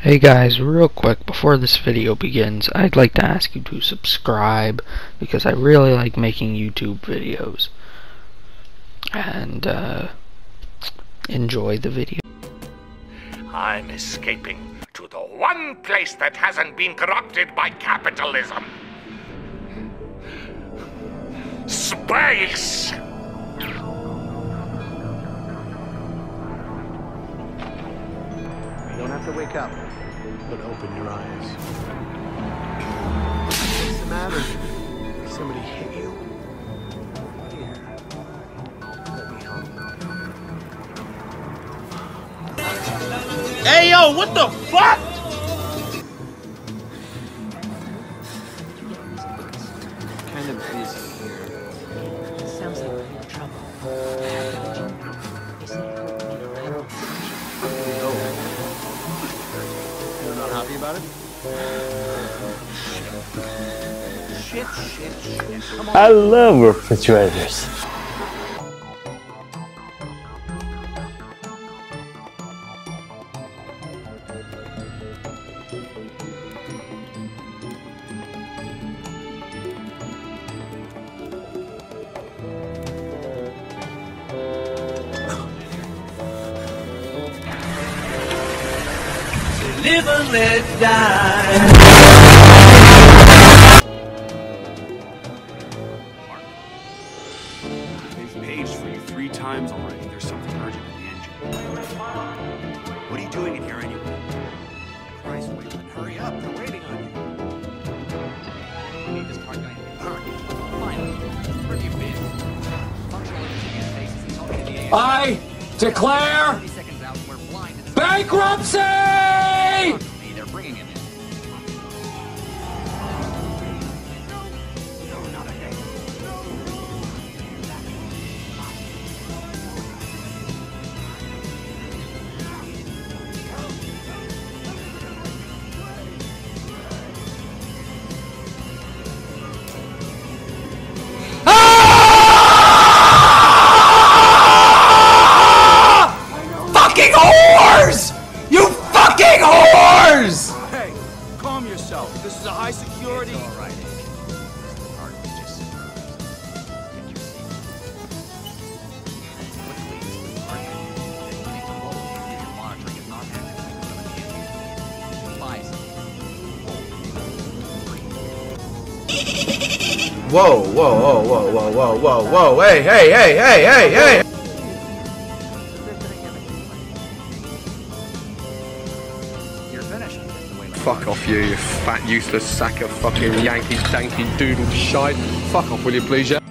Hey guys, real quick, before this video begins, I'd like to ask you to subscribe, because I really like making YouTube videos. And, uh, enjoy the video. I'm escaping to the one place that hasn't been corrupted by capitalism. Space! You don't have to wake up, but open your eyes. What's the matter? Somebody hit you? Here. Let me help. Hey yo, what the fuck? Happy about it? Shit, shit, shit. I love refrigerators. Live and let die. They've paged for you three times already. There's something urgent in the engine. What are you doing in here anyway? Christ, Waitman, hurry up. They're waiting on you. I declare bankruptcy! Fucking Whoa, whoa, whoa, whoa, whoa, whoa, whoa, whoa, hey, hey, hey, hey, hey, hey! Fuck off you, you fat useless sack of fucking Yankee danky doodle shite. Fuck off will you please, yeah?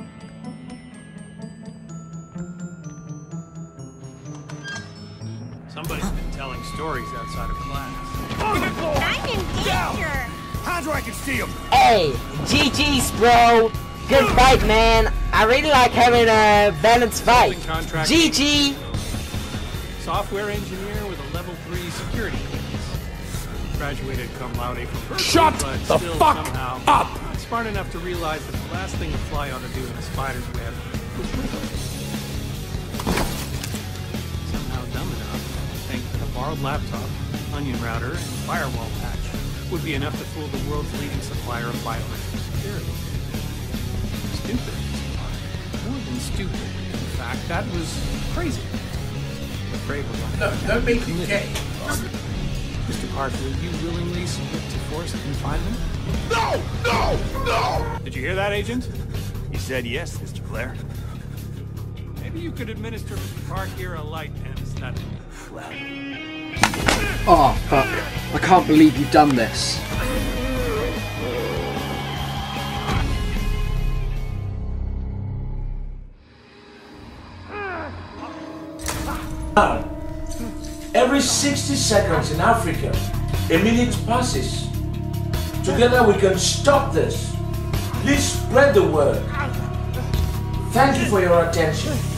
See him. Hey, GG's, bro. Good fight, man. I really like having a balanced fight. GG. Software engineer with a level three security clearance. Graduated cum laude from Berkeley, Shut but the still fuck somehow up! Smart enough to realize that the last thing a fly ought to do in a spider's web was wiggle. Somehow dumb enough to think that a borrowed laptop, onion router, and firewall patch would be enough to fool the world's leading supplier of biometric security. Stupid. More than stupid. In fact, that was crazy. I'm afraid we're going to Don't make me gay. Mr. Park, will you willingly submit to forced confinement? No! No! No! Did you hear that, Agent? He said yes, Mr. Blaire. Maybe you could administer Mr. Park here a light anesthetic. Oh, fuck. I can't believe you've done this. Every 60 seconds in Africa, a minute passes. Together we can stop this. Please spread the word. Thank you for your attention.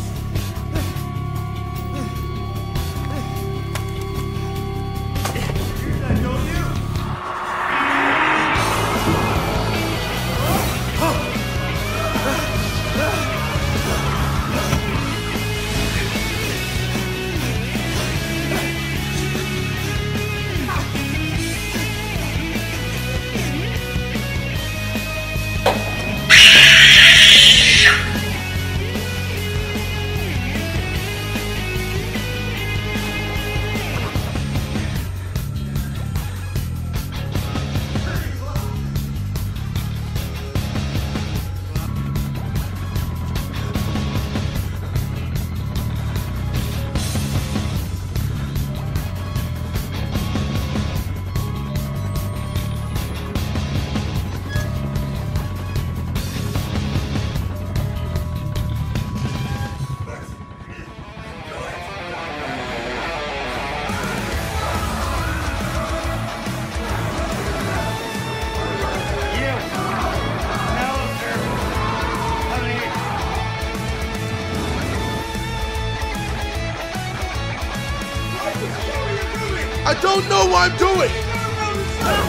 Don't know what I'm doing.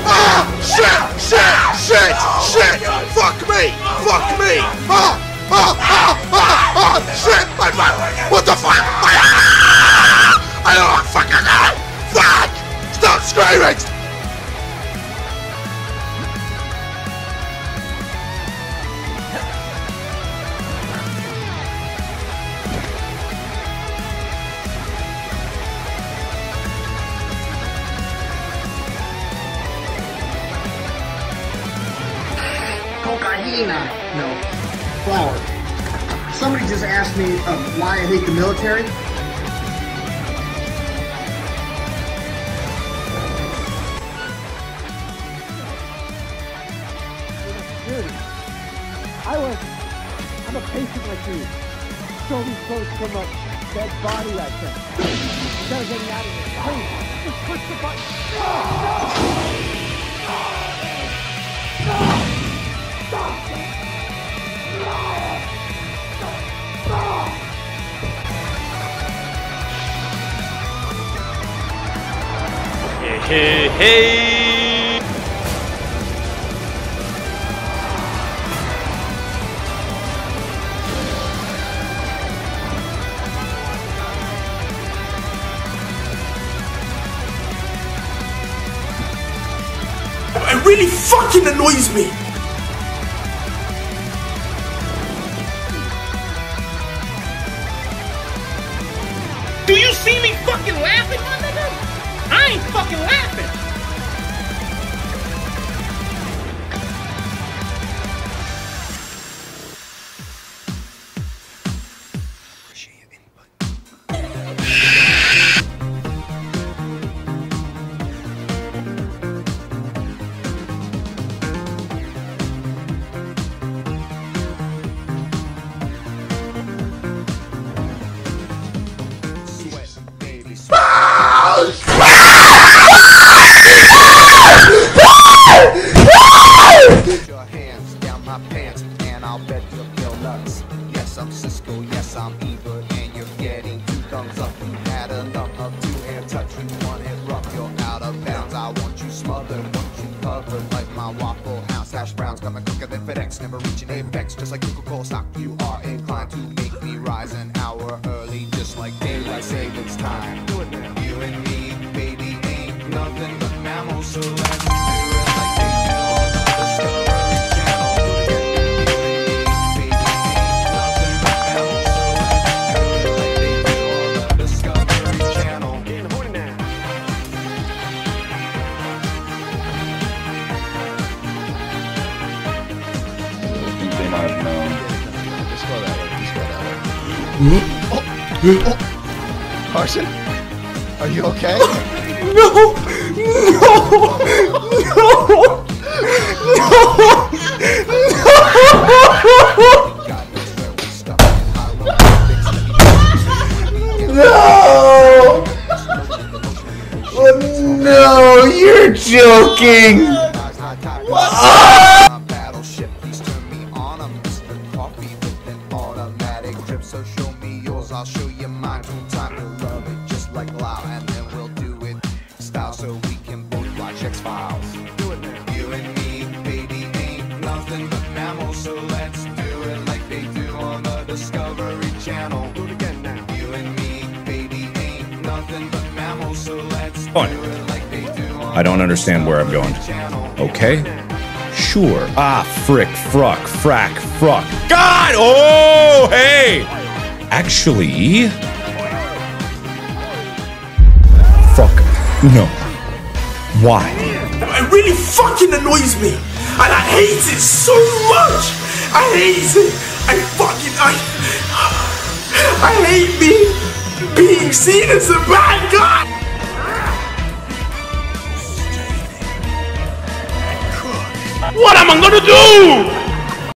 Ah! Shit! Shit! Shit! Shit! Fuck me! Fuck me! Ah! Ah! Ah! Ah! Ah! Shit! My! What the fuck? Ah! I don't fucking know! Fuck! Stop screaming! Somebody just asked me uh, why I hate the military. I was, I'm a patient like you. Show me clothes from a dead body like that. Out of here, just push the button. Hey, hey. It really fucking annoys me. Do you see me fucking laughing, my nigga? I ain't fucking laughing. Stock, you are inclined to make me rise an hour early, just like daylight savings time. Do it now. You and me, baby, ain't nothing but mammals, so let's do Just go that way. Carson, are you okay? No! No! Oh, no, you're joking! Ah! Battleship, please turn me on. I'm Mr. Coffee with an automatic drip. So show me yours, I'll show you mine. Full time to love it, just like Lau, and then we'll do it style so we can both watch X Files. Do it now. You and me, baby, ain't nothing but mammals. So let's do it like they do on the Discovery Channel. Do it again now. You and me, baby, ain't nothing but mammals. So let's do Fine. it like they do on I don't understand where I'm going. Okay? Sure. Ah, frick, fruck, frack, fruck. God! Oh, hey! Actually. Fuck. No. Why? It really fucking annoys me. And I hate it so much. I hate it. I fucking I I hate me being seen as a bad guy. What am I gonna do?